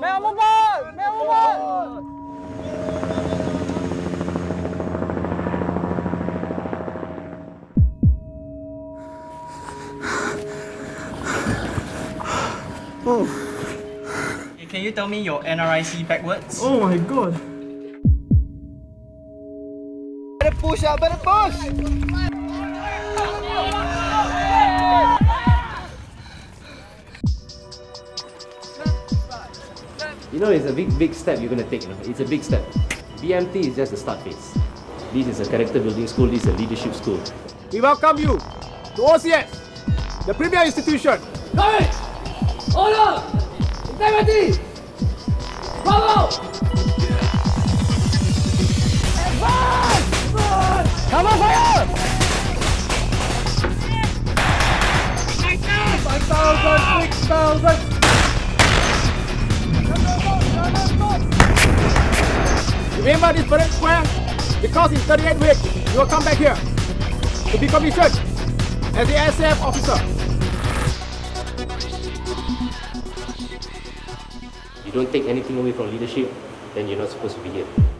Mel Mobile! Mel Mobile! Can you tell me your NRIC backwards? Oh my god. Better push up, better push! You know, it's a big, big step you're gonna take. You know? It's a big step. BMT is just the start phase. This is a character building school. This is a leadership school. We welcome you to OCS, the premier institution. Courage! Honor! Integrity! Bravo! Cover fire! 5,000, 6,000. Remember this parade square? Because in 38 weeks, you will come back here to be commissioned as the SAF officer. You don't take anything away from leadership, then you're not supposed to be here.